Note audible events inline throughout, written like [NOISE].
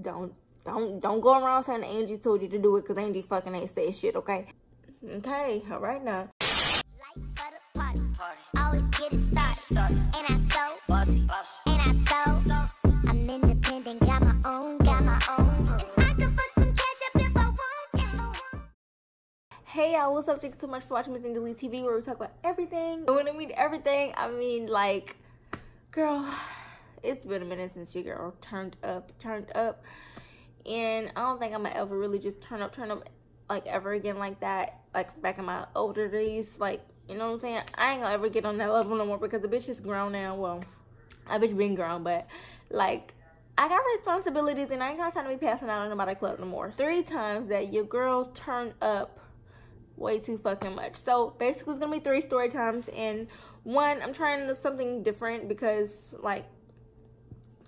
don't don't don't go around saying Angie told you to do it because Angie fucking ain't say shit, okay? Okay, all right now. Always get it started. And I so, and I so, I'm independent, got my own, got my own. I can fuck some cash up if I want. Hey y'all, what's up? Thank you so much for watching Miss Angelique TV where we talk about everything. And when I mean everything, I mean like, girl, it's been a minute since your girl turned up, turned up and I don't think I'm gonna ever really just turn up, turn up like ever again like that. Like back in my older days, like you know what I'm saying. I ain't gonna ever get on that level no more because the bitch is grown now. Well, I bitch been grown, but like I got responsibilities and I ain't got time to be passing out in nobody club no more. Three times that your girl turned up way too fucking much. So basically, it's gonna be three story times and one. I'm trying to something different because like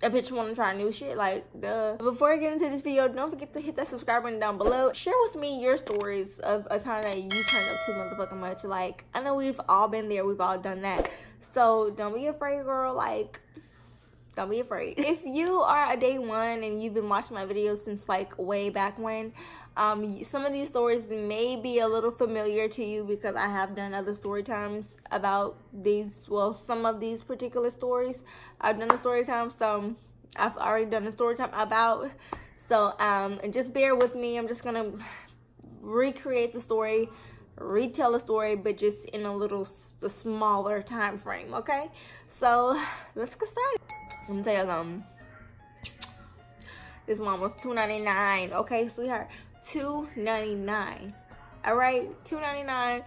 a bitch want to try new shit like duh. Before i get into this video don't forget to hit that subscribe button down below. Share with me your stories of a time that you turned up too motherfucking much. Like i know we've all been there we've all done that. So don't be afraid girl like don't be afraid. If you are a day one and you've been watching my videos since like way back when um, some of these stories may be a little familiar to you because I have done other story times about these, well, some of these particular stories. I've done the story time, so I've already done the story time about. So, um, and just bear with me. I'm just going to recreate the story, retell the story, but just in a little the smaller time frame, okay? So, let's get started. Let me tell you something. This one was $2.99, okay, sweetheart? Two ninety nine. All right, two ninety nine.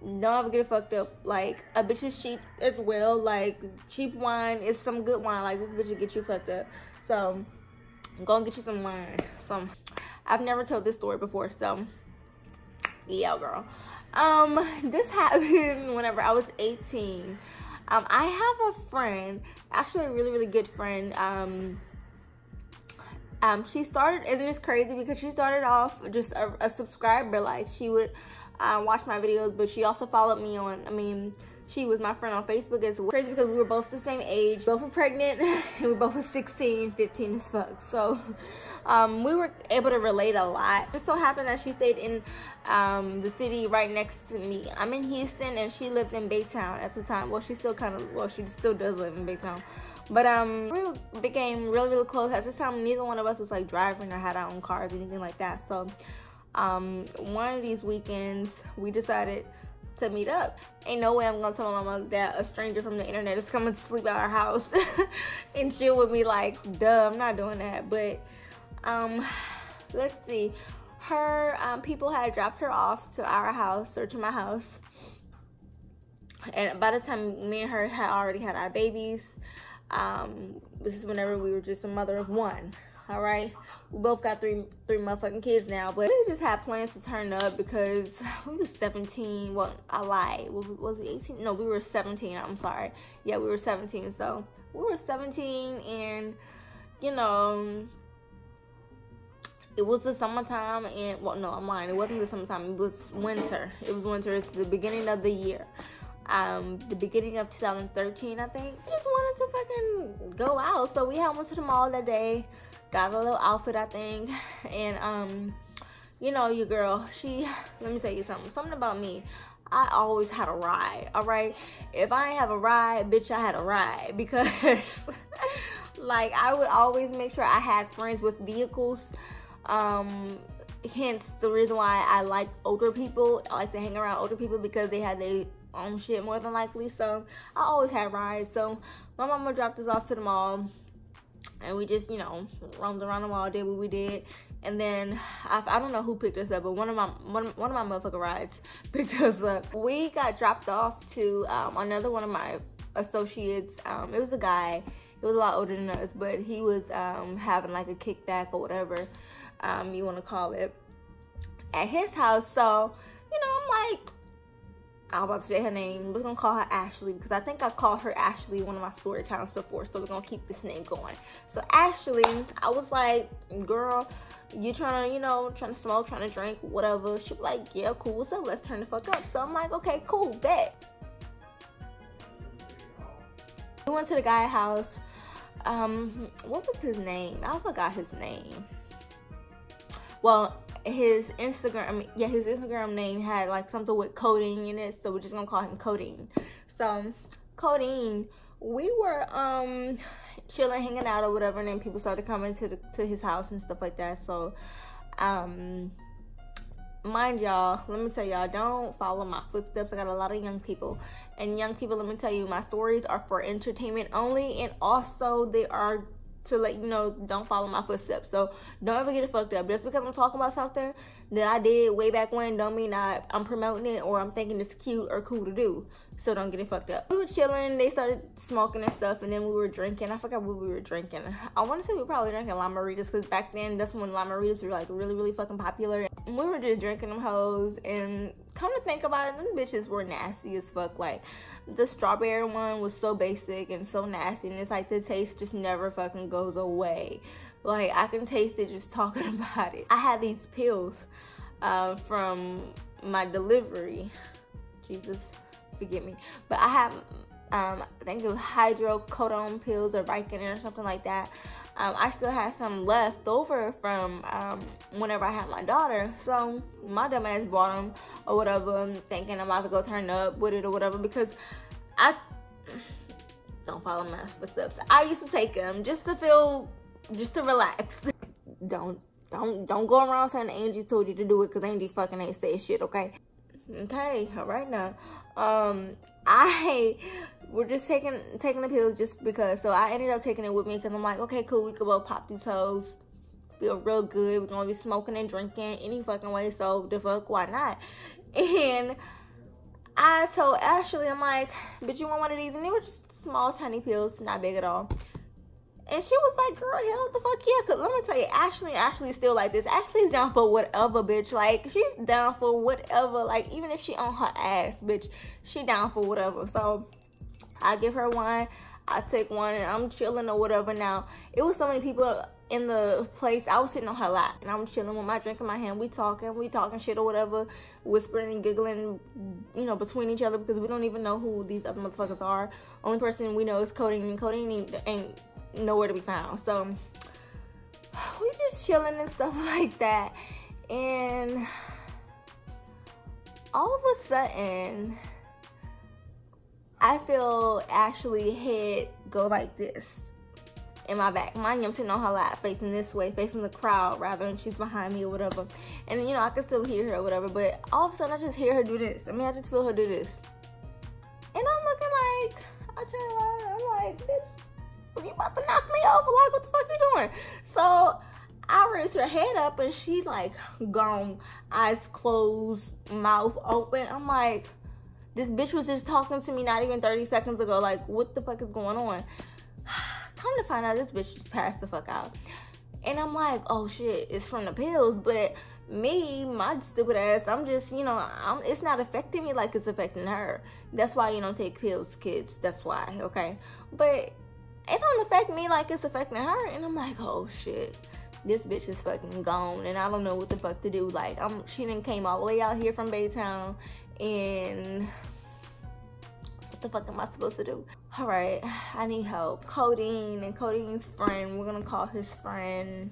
Don't ever get it fucked up. Like a bitch is cheap as well. Like cheap wine is some good wine. Like this bitch will get you fucked up. So go and get you some wine. Some. I've never told this story before, so yeah, girl. Um, this [LAUGHS] happened whenever I was 18. Um, I have a friend, actually a really, really good friend. Um, um, she started, isn't this crazy? Because she started off just a, a subscriber. Like, she would uh, watch my videos, but she also followed me on, I mean, she was my friend on Facebook as well. Crazy because we were both the same age, both were pregnant, [LAUGHS] and we both were 16, 15 as fuck. So, um, we were able to relate a lot. Just so happened that she stayed in um, the city right next to me. I'm in Houston, and she lived in Baytown at the time. Well, she still kind of, well, she still does live in Baytown. But um, we became really, really close. At this time, neither one of us was like driving or had our own cars or anything like that. So um, one of these weekends, we decided to meet up. Ain't no way I'm gonna tell my mama that a stranger from the internet is coming to sleep at our house [LAUGHS] and chill with me like, duh, I'm not doing that. But um, let's see. Her um, people had dropped her off to our house or to my house. And by the time me and her had already had our babies, um, this is whenever we were just a mother of one. All right, we both got three three motherfucking kids now, but we just had plans to turn up because [LAUGHS] we were 17. Well, I lied. Was, was it 18? No, we were 17. I'm sorry. Yeah, we were 17. So we were 17, and you know, it was the summertime, and well, no, I'm lying. It wasn't the summertime. It was winter. It was winter. It's the beginning of the year um, the beginning of 2013, I think. I just wanted to fucking go out. So we had went to the mall that day, got a little outfit, I think. [LAUGHS] And, um, you know, your girl, she, let me tell you something. Something about me. I always had a ride, all right? If I have a ride, bitch, I had a ride. [LAUGHS] Because, like, I would always make sure I had friends with vehicles. Um, hence the reason why I like older people. I like to hang around older people because they had their own shit more than likely. So I always had rides. So my mama dropped us off to the mall and we just, you know, roamed around the mall, did what we did. And then I, I don't know who picked us up, but one of my one, one of my motherfucker rides [LAUGHS] picked us up. We got dropped off to um, another one of my associates. Um, it was a guy. He was a lot older than us, but he was um, having like a kickback or whatever um, you want to call it at his house. So, you know, I'm like, I was about to say her name. We're gonna call her Ashley because I think I called her Ashley one of my story times before. So we're gonna keep this name going. So Ashley, I was like, girl, you trying to, you know, trying to smoke, trying to drink, whatever. She was like, yeah, cool. So let's turn the fuck up. So I'm like, okay, cool, bet. We went to the guy house. um, what was his name? I forgot his name. Well, his Instagram, yeah, his Instagram name had like something with Codeine in it, so we're just gonna call him Codeine. So, Codeine, we were um chilling, hanging out or whatever, and then people started coming to the to his house and stuff like that. So, um, mind y'all, let me tell y'all, don't follow my footsteps. I got a lot of young people, and young people, let me tell you, my stories are for entertainment only, and also they are to let you know don't follow my footsteps. So don't ever get it fucked up. Just because I'm talking about something that I did way back when don't mean I, I'm promoting it or I'm thinking it's cute or cool to do. So don't get it fucked up. We were chilling, they started smoking and stuff, and then we were drinking. I forgot what we were drinking. I want to say we were probably drinking Lime-A-Ritas because back then that's when Lime-A-Ritas were like really, really fucking popular. And we were just drinking them hoes, and come to think about it, them bitches were nasty as fuck. Like, the strawberry one was so basic and so nasty, and it's like the taste just never fucking goes away. Like, I can taste it just [LAUGHS] talking about it. I had these pills uh, from my delivery. Jesus forgive me. But I have, um, I think it was hydrocodone pills or Vicodin or something like that. Um, I still had some left over from um, whenever I had my daughter. So my dumbass bought them or whatever, thinking I'm about to go turn up with it or whatever because I don't follow my footsteps. I used to take them just to feel, just to relax. [LAUGHS] don't, don't, don't go around saying Angie told you to do it because Angie fucking ain't say shit, okay? Okay, all right now um i [LAUGHS] we're just taking taking the pills just because so i ended up taking it with me because i'm like okay cool we could both pop these hoes feel real good we're gonna be smoking and drinking any fucking way so the fuck why not [LAUGHS] and i told ashley i'm like but you want one of these and they were just small tiny pills not big at all and she was like, girl, hell the fuck yeah. Cause let me tell you, Ashley, Ashley's still like this. Ashley's down for whatever, bitch. Like, she's down for whatever. Like, even if she on her ass, bitch, she down for whatever. So, I give her one. I take one and I'm chilling or whatever. Now, it was so many people in the place. I was sitting on her lap and I'm chilling with my drink in my hand. We talking, we talking shit or whatever, whispering and giggling, you know, between each other because we don't even know who these other motherfuckers are. Only person we know is Codeine and Codeine ain't, ain't nowhere to be found. So [SIGHS] we just chilling and stuff [LAUGHS] like that. And all of a sudden, I feel Ashley head go like this in my back. Mind you, I'm sitting on her lap, facing this way, facing the crowd rather, and she's behind me or whatever. And you know, I can still hear her or whatever, but all of a sudden I just hear her do this. I mean, I just feel her do this. And I'm looking like, I turn around, I'm like, bitch, you about to knock me over? Like, what the fuck you doing? So I raise her head up and she's like gone, eyes closed, mouth open. I'm like, this bitch was just talking to me not even 30 seconds ago. Like, what the fuck is going on? [SIGHS] Come to find out, this bitch just passed the fuck out. And I'm like, oh shit, it's from the pills. But me, my stupid ass, I'm just, you know, I'm, it's not affecting me like it's affecting her. That's why you don't take pills, kids. That's why, okay? But it don't affect me like it's affecting her. And I'm like, oh shit, this bitch is fucking gone, and I don't know what the fuck to do. Like, I'm she didn't came all the way out here from Baytown, and what the fuck am I supposed to do? All right, I need help. Codeine and Codeine's friend. We're gonna call his friend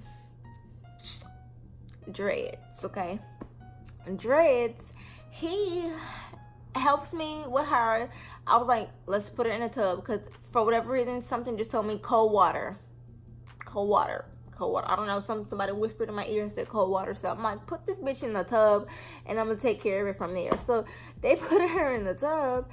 Dreads. Okay, Dreads. He helps me with her. I was like, let's put her in a tub because for whatever reason, something just told me cold water. Cold water. Cold water. I don't know. Some somebody whispered in my ear and said cold water. So I'm like, put this bitch in the tub and I'm gonna take care of it from there. So they [LAUGHS] put her in the tub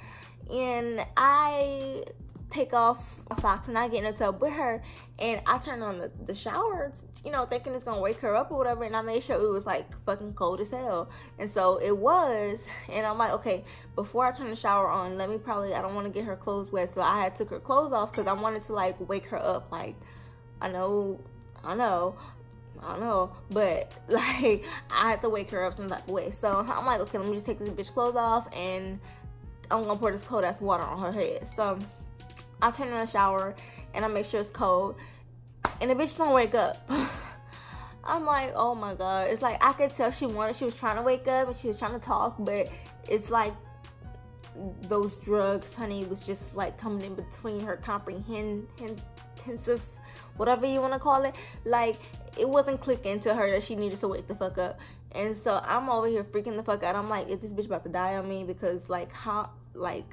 and I take off my socks and I get in the tub with her and I turn on the, the shower, you know, thinking it's gonna wake her up or whatever. And I made sure it was like fucking cold as hell. And so it was. And I'm like, okay, before I turn the shower on, let me probably, I don't wanna get her clothes wet. So I had took her clothes off because I wanted to like wake her up. Like, I know, I know, I know, but [LAUGHS] like I had to wake her up some type of way. So I'm like, okay, let me just take this bitch clothes off and I'm gonna pour this cold ass water on her head. So I turn in the shower and I make sure it's cold. And the bitch don't wake up. [LAUGHS] I'm like, oh my god. It's like I could tell she wanted, she was trying to wake up and she was trying to talk, but it's like those drugs, honey, was just like coming in between her comprehend, intensive, whatever you want to call it. Like, it wasn't clicking to her that she needed to wake the fuck up. And so I'm over here freaking the fuck out. I'm like, is this bitch about to die on me? Because like how like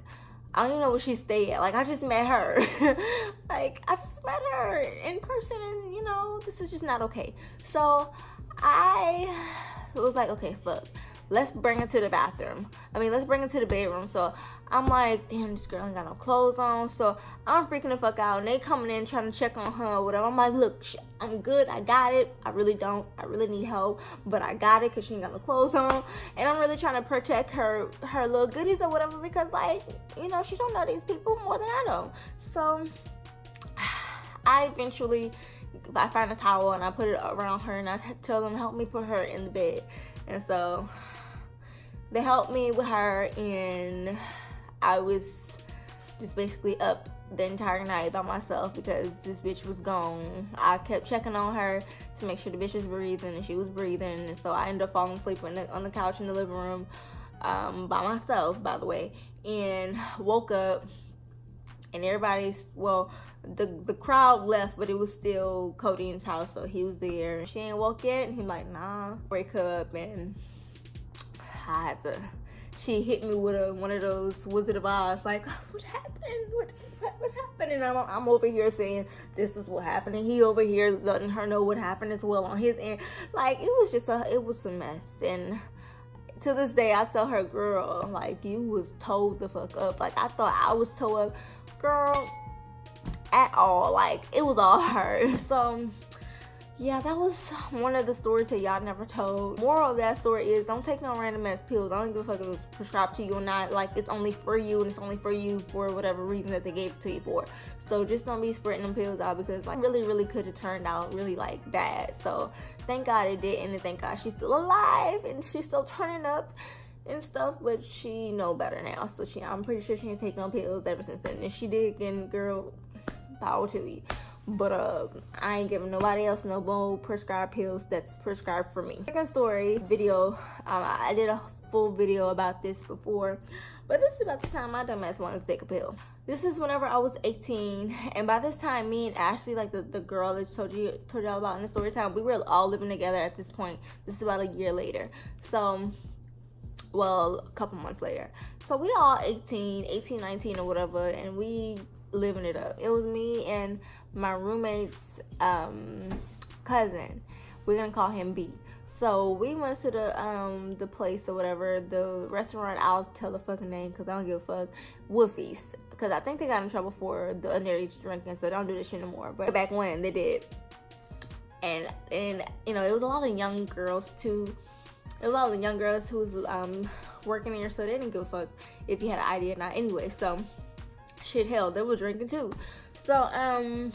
I don't even know where she stayed at. Like I just met her. [LAUGHS] like I just met her in person and you know, this is just not okay. So I was like, okay, fuck. Let's bring her to the bathroom. I mean, let's bring her to the bedroom. So I'm like, damn, this girl ain't got no clothes on. So I'm freaking the fuck out. And they coming in trying to check on her or whatever. I'm like, look, I'm good. I got it. I really don't. I really need help. But I got it because she ain't got no clothes on. And I'm really trying to protect her, her little goodies or whatever because, like, you know, she don't know these people more than I do. So [SIGHS] I eventually, I find a towel and I put it around her and I tell them, help me put her in the bed. And so they helped me with her and I was just basically up the entire night by myself because this bitch was gone. I kept checking on her to make sure the bitch was breathing and she was breathing. And so I ended up falling asleep the, on the couch in the living room um, by myself, by the way, and woke up and everybody's, well, the the crowd left, but it was still Codeine's house, so he was there. She ain't woke yet, and he like, nah, wake up, and I had to she hit me with a one of those Wizard of Oz, like, [LAUGHS] what happened? What, what, what happened? And I'm, I'm over here saying, this is what happened. And he over here letting her know what happened as well on his end. Like, it was just a, it was a mess. And to this day, I tell her, girl, like, you was told the fuck up. Like, I thought I was told up. Girl, at all. Like, it was all her. [LAUGHS] So, yeah, that was [LAUGHS] one of the stories that y'all never told. Moral of that story is don't take no random ass pills. I don't give a fuck if it's prescribed to you or not. Like it's only for you and it's only for you for whatever reason that they gave it to you for. So just don't be spreading them pills out because like really, really could have turned out really like bad. So thank God it didn't and thank God she's still alive and she's still turning up and stuff, but she know better now. So she I'm pretty sure she ain't taken no pills ever since then. If she did, then girl, power to you. But uh, I ain't giving nobody else no more prescribed pills that's prescribed for me. Second story video, um, I did a full video about this before, but this is about the time my dumbass wanted to take a pill. This is whenever I was 18, and by this time, me and Ashley, like the, the girl that told you told y'all about in the story time, we were all living together at this point. This is about a year later. So, well, a couple months later. So we all 18, 18, 19 or whatever, and we living it up. It was me and my roommate's um, cousin. We're gonna call him B. So we went to the um the place or whatever, the restaurant. I'll tell the fucking name because I don't give a fuck. Wolfie's because I think they got in trouble for the underage drinking, so don't do this shit anymore. But back when they did, and and you know it was a lot of young girls too. It was a lot of young girls who was um working there, so they didn't give a fuck if you had an ID or not. Anyway, so shit, hell, they were drinking too. So um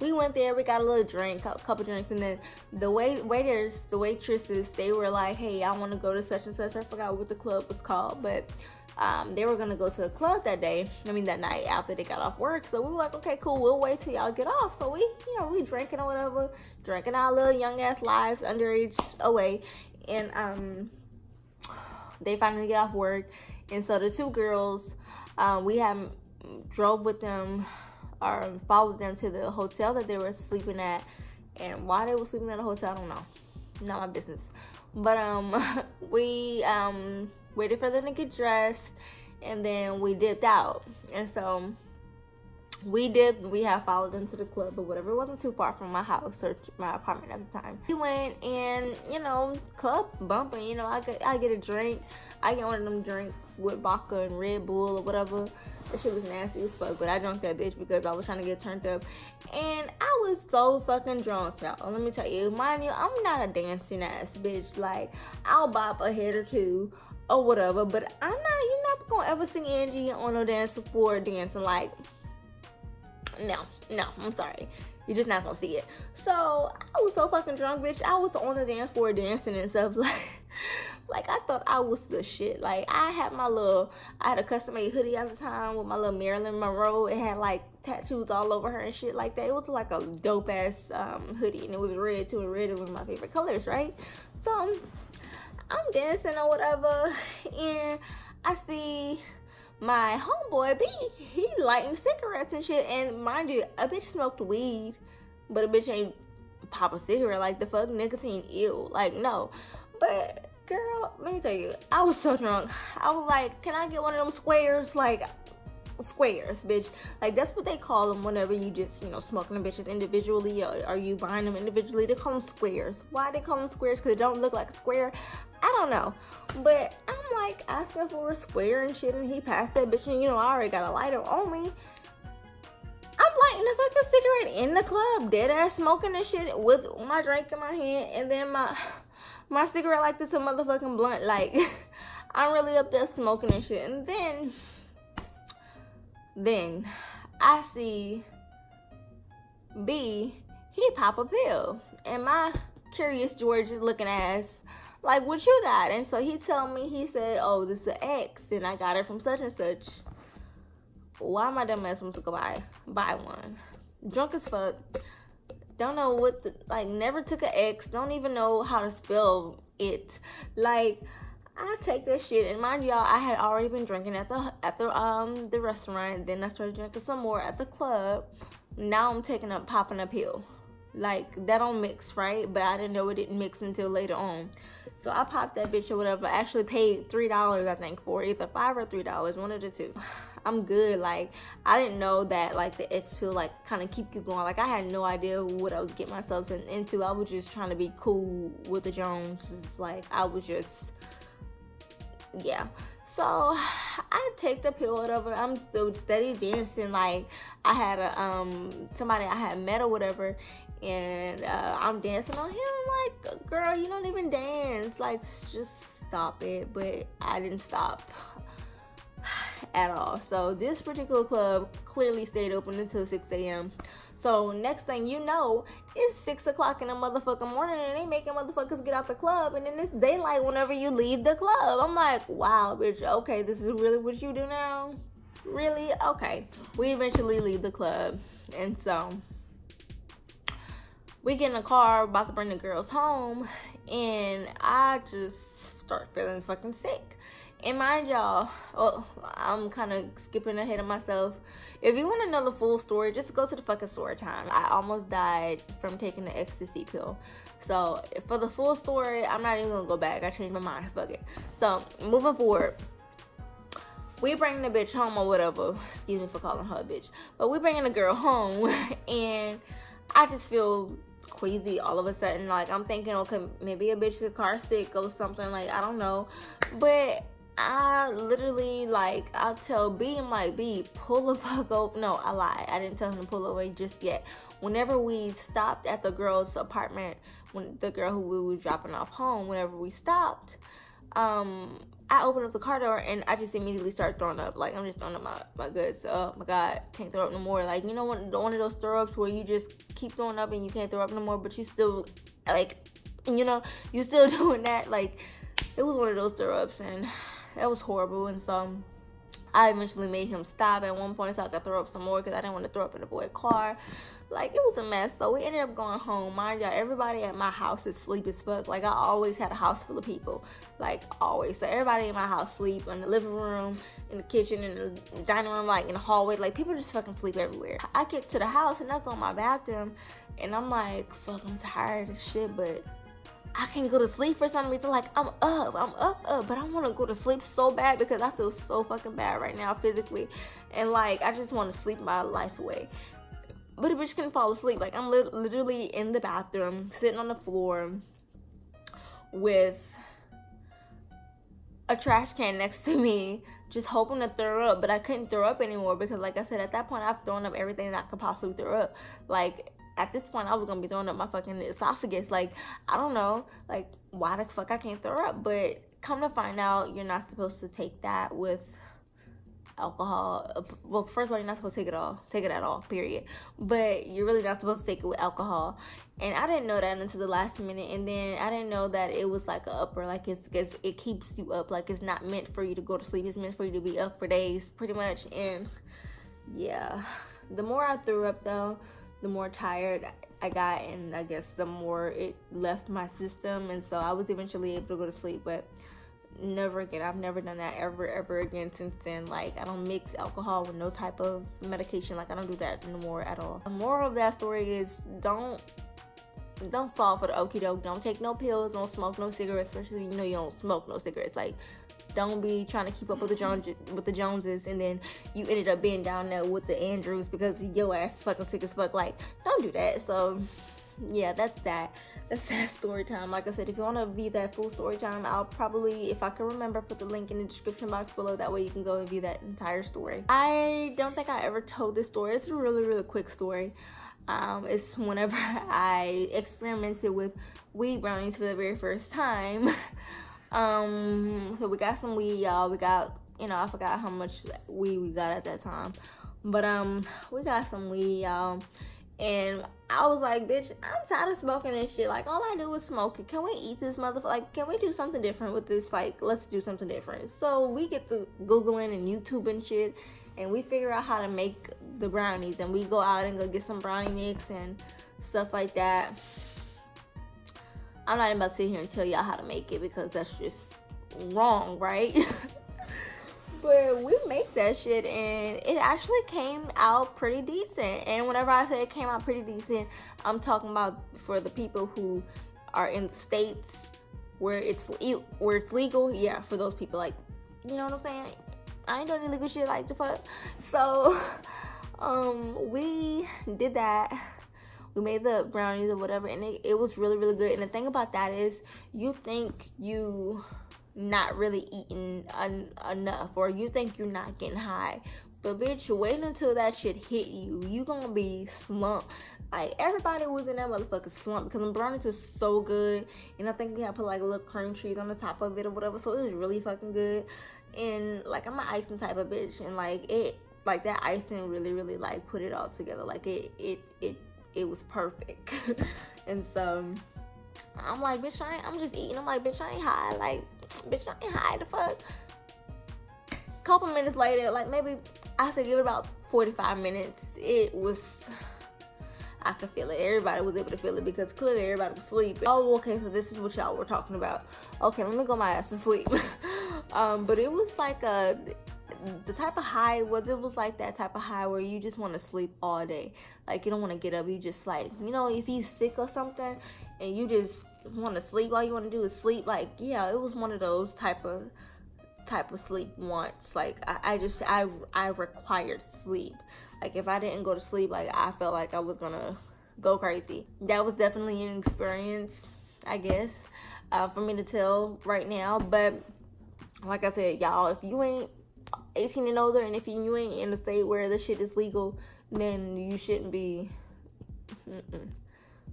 we went there, we got a little drink, a couple drinks, and then the wait waiters, the waitresses, they were like, "Hey, I want to go to such and such." I forgot what the club was called, but um, they were gonna go to a club that day. I mean, that night after they got off work. So we were like, "Okay, cool. We'll wait till y'all get off." So we, you know, we drinking or whatever, drinking our little young ass lives underage away, and um, they finally get off work, and so the two girls, um, we have drove with them or followed them to the hotel that they were sleeping at. And why they were sleeping at a hotel, I don't know. Not my business. But um, [LAUGHS] we um waited for them to get dressed, and then we dipped out. And so we did we had followed them to the club or whatever it wasn't too far from my house or my apartment at the time we went and you know club bumping you know i get i get a drink i get one of them drinks with vodka and red bull or whatever that shit was nasty as fuck, but I drank that bitch because I was trying to get turned up. And I was so fucking drunk, y'all. Let me tell you, mind you, I'm not a dancing ass bitch. Like, I'll bop a head or two or whatever, but I'm not, you're not gonna ever see Angie on a dance floor dancing like, no, no, I'm sorry. You're just not gonna see it. So I was so fucking drunk, bitch. I was on the dance floor dancing and stuff [LAUGHS] like like I thought I was the shit. Like I had my little, I had a custom made hoodie at the time with my little Marilyn Monroe. It had like tattoos all over her and shit like that. It was like a dope ass um, hoodie and it was red too. And red was my favorite colors, right? So I'm dancing or whatever, and I see my homeboy B, he lighting cigarettes and shit. And mind you, a bitch smoked weed, but a bitch ain't pop a cigarette like the fuck nicotine ew. Like no. But girl, let me tell you, I was so drunk. I was like, can I get one of them squares? Like squares, bitch. Like that's what they call them whenever you just, you know, smoking the bitches individually or are you buying them individually? They call them squares. Why they call them squares? Because they don't look like a square. I don't know. But I'm like asking for a square and shit, and he passed that bitch, and you know, I already got a lighter on me. I'm lighting a fucking cigarette in the club, dead ass smoking and shit with my drink in my hand, and then my my cigarette like this a motherfucking blunt. Like [LAUGHS] I'm really up there smoking and shit, and then then I see B, he pop a pill, and my curious George is looking ass like what you got? And so he told me he said oh this is an x and i got it from such and such. Why am i dumb ass supposed to go buy buy one. Drunk as fuck. Don't know what the, like never took an x. Don't even know how to spell it. Like I take that shit. And mind y'all I had already been drinking at the at the um the restaurant. Then I started drinking some more at the club. Now I'm taking up popping a pill like that don't mix right but I didn't know it didn't mix until later on so I popped that bitch or whatever. I actually paid three dollars, I think, for either five or three dollars, one of the two. [SIGHS] I'm good. Like I didn't know that like the X pill like kind of keep you going. Like I had no idea what I was getting myself into. I was just trying to be cool with the Joneses. Like I was just yeah. So [SIGHS] I take the pill whatever. I'm still steady dancing. Like I had a um somebody I had met or whatever, and uh, I'm dancing on him. I'm like, girl, you don't even dance. Like, just stop it. But I didn't stop [SIGHS] at all. So this particular club clearly stayed open until 6 a.m. So next thing you know, it's six o'clock in the motherfucking morning and they making motherfuckers get out the club and then it's daylight whenever you leave the club. I'm like, wow, bitch, okay, this is really what you do now? Really? Okay. We eventually leave the club. And so we get in the car about to bring the girls home and I just start feeling fucking sick. And mind y'all, well, I'm kind of skipping ahead of myself. If you want to know the full story, just go to the fucking story time. I almost died from taking the ecstasy pill. So for the full story, I'm not even gonna go back. I changed my mind. Fuck it. So moving forward, we bring the bitch home or whatever. Excuse me for calling her a bitch, but we bringing the girl home, [LAUGHS] and I just feel queasy all of a sudden. Like I'm thinking, okay, maybe a bitch is car sick or something. Like I don't know, but I literally like I'll tell B, I'm like B, pull the [LAUGHS] fuck over. No, I lied. I didn't tell him to pull over just yet. Whenever we stopped at the girl's apartment, when the girl who we was dropping off home, whenever we stopped, um, I open up the car door and I just immediately start throwing up. Like I'm just throwing up my, my goods. Oh my god, can't throw up no more. Like you know one one of those throw ups where you just keep throwing up and you can't throw up no more, but you still like you know you still [LAUGHS] doing that. Like it was one of those throw ups and that was horrible. And so I eventually made him stop at one point so I could throw up some more because I didn't want to throw up in the boy's car. Like it was a mess. So we ended up going home. Mind y'all, everybody at my house is sleep as fuck. Like I always had a house full of people. Like always. So everybody in my house sleep in the living room, in the kitchen, in the dining room, like in the hallway. Like people just fucking sleep everywhere. I get to the house and I go in my bathroom and I'm like, fuck, I'm tired of shit, but I can't go to sleep for some reason. Like I'm up, I'm up, up, but I want to go to sleep so bad because I feel so fucking bad right now physically, and like I just want to sleep my life away. But a bitch can fall asleep. Like I'm li- literally in the bathroom, sitting on the floor with a trash can next to me, just hoping to throw up. But I couldn't throw up anymore because, like I said, at that point I've thrown up everything that I could possibly throw up. Like at this point I was gonna be throwing up my fucking esophagus. Like, I don't know, like why the fuck I can't throw up. But come to find out you're not supposed to take that with alcohol. Uh, well, first of all, you're not supposed to take it all, take it at all, period. But you're really not supposed to take it with alcohol. And I didn't know that until the last minute. And then I didn't know that it was like a upper, like it's, it's it keeps you up. Like it's not meant for you to go to sleep. It's meant for you to be up for days, pretty much. And yeah, the more I threw up though, the more tired I got, and I guess the more it left my system, and so I was eventually able to go to sleep. But never again. I've never done that ever, ever again since then. Like, I don't mix alcohol with no type of medication. Like, I don't do that anymore at all. The moral of that story is don't don't fall for the okie doke. Don't take no pills. Don't smoke no cigarettes, especially you know you don't smoke no cigarettes. Like, don't be trying to keep up with the Jones with the Joneses, and then you ended up being down there with the Andrews because your ass is fucking sick as fuck. Like, don't do that. So, yeah, that's that. That's that story time. Like I said, if you want to view that full story time, I'll probably, if I can remember, put the link in the description box below. That way you can go and view that entire story. I don't think I ever told this story. It's a really, really quick story. Um, it's whenever [LAUGHS] I experimented with weed brownies for the very first time. [LAUGHS] um, so we got some weed, y'all. We got, you know, I forgot how much weed we got at that time, but um, we got some weed, y'all. And I was like, bitch, I'm tired of smoking this shit. Like, all I do is smoke it. Can we eat this motherfucker? Like, can we do something different with this? Like, let's do something different. So we get to Googling and YouTube and shit and we figure out how to make the brownies and we go out and go get some brownie mix and stuff like that i'm not about to sit here and tell y'all how to make it because that's just wrong right [LAUGHS] but we make that shit and it actually came out pretty decent and whenever i say it came out pretty decent i'm talking about for the people who are in the states where it's where it's legal yeah for those people like you know what i'm saying I ain't doing illegal shit like the fuck. So, [LAUGHS] um, we did that. We made the brownies or whatever, and it, it was really, really good. And the thing about that is, you think you not really eating en- enough, or you think you're not getting high. But bitch, wait until that shit hit you. You gonna be slumped. Like everybody was in that motherfucking slump because the brownies were so good, and I think we had put like little cream cheese on the top of it or whatever, so it was really fucking good and like I'm an icing type of bitch, and like it, like that icing really, really like put it all together. Like it, it, it, it was perfect. [LAUGHS] and so I'm like, bitch, I ain't, I'm just eating. I'm like, bitch, I ain't high. Like, bitch, I ain't high. The fuck. Couple minutes later, like maybe I said give it about 45 minutes. It was. I could feel it. Everybody was able to feel it because clearly everybody was sleeping. Oh, okay, so this is what y'all were talking about. Okay, let me go my ass to sleep. [LAUGHS] um, but it was like a the type of high was it was like that type of high where you just want to sleep all day like you don't want to get up you just like you know if you sick or something and you just want to sleep all you want to do is sleep like yeah it was one of those type of type of sleep once like I, I just i i required sleep like if i didn't go to sleep like i felt like i was gonna go crazy that was definitely an experience i guess uh, for me to tell right now but like I said, y'all, if you ain't 18 and older and if you ain't in a state where the shit is legal, then you shouldn't be. Mm-mm.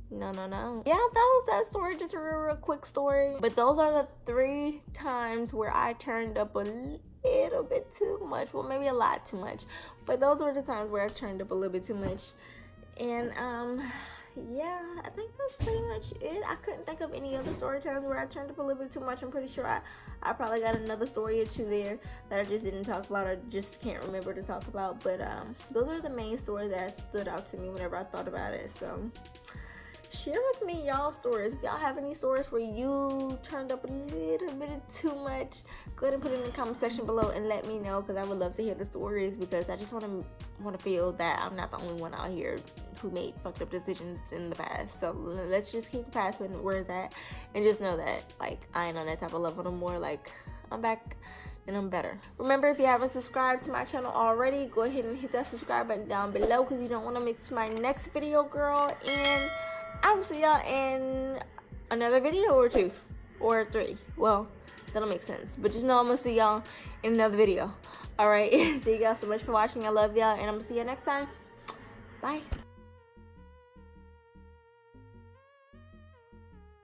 No, no, no. Yeah, that was that story. Just a real, real quick story. But those are the three times where I turned up a little bit too much. Well, maybe a lot too much. But those were the times where I turned up a little bit too much. And, um, yeah, I think that's pretty much it. I couldn't think of any other story times where I turned up a little bit too much. I'm pretty sure I, I probably got another story or two there that I just didn't talk about or just can't remember to talk about. But um, those are the main stories that stood out to me whenever I thought about it. So share with me y'all stories. If y'all have any stories where you turned up a little bit too much, go ahead and put it in the comment section below and let me know because I would love to hear the stories because I just want to want to feel that I'm not the only one out here who made fucked up decisions in the past. So let's just keep the past where it's at and just know that like I ain't on that type of level no more. Like I'm back and I'm better. Remember, if you haven't subscribed to my channel already, go ahead and hit that subscribe button down below because you don't want to miss my next video, girl. And I will see y'all in another video or two or three. Well, that'll make sense. But just know I'm gonna see y'all in another video. Alright, [LAUGHS] thank y'all so much for watching. I love y'all and I'm gonna see you next time. Bye.